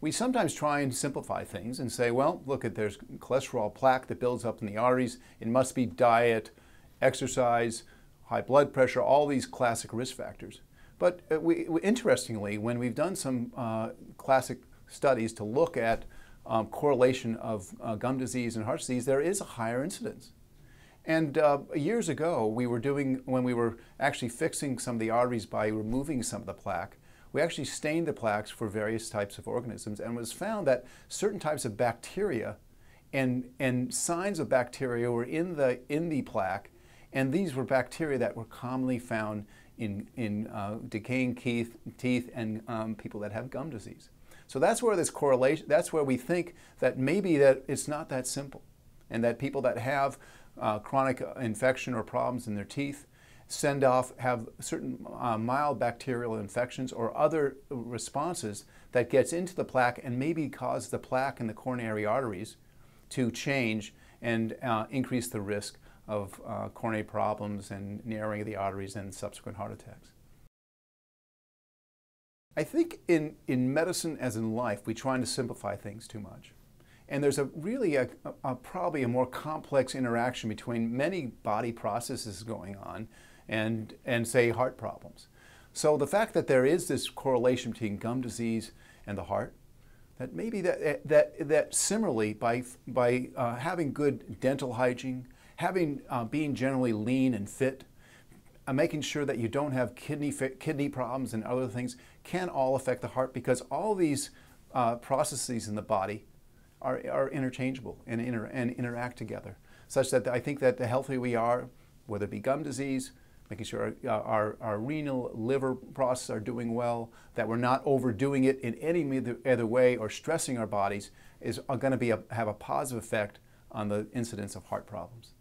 we sometimes try and simplify things and say, well, look at there's cholesterol plaque that builds up in the arteries. It must be diet, exercise, high blood pressure, all these classic risk factors. But uh, we, interestingly, when we've done some uh, classic studies to look at um, correlation of uh, gum disease and heart disease, there is a higher incidence. And uh, years ago, we were doing, when we were actually fixing some of the arteries by removing some of the plaque, we actually stained the plaques for various types of organisms and was found that certain types of bacteria and, and signs of bacteria were in the, in the plaque, and these were bacteria that were commonly found in, in uh, decaying teeth, teeth and um, people that have gum disease. So that's where this correlation, that's where we think that maybe that it's not that simple and that people that have uh, chronic infection or problems in their teeth send off, have certain uh, mild bacterial infections or other responses that gets into the plaque and maybe cause the plaque in the coronary arteries to change and uh, increase the risk of uh, coronary problems and narrowing of the arteries and subsequent heart attacks. I think in, in medicine as in life, we try to simplify things too much. And there's a really a, a, probably a more complex interaction between many body processes going on and, and say heart problems. So the fact that there is this correlation between gum disease and the heart, that maybe that, that, that similarly by, by uh, having good dental hygiene, having, uh, being generally lean and fit, uh, making sure that you don't have kidney, kidney problems and other things can all affect the heart because all these uh, processes in the body are, are interchangeable and, inter, and interact together. Such that I think that the healthier we are, whether it be gum disease, making sure our, uh, our, our, renal, liver processes are doing well, that we're not overdoing it in any other way or stressing our bodies is uh, going to be a, have a positive effect on the incidence of heart problems.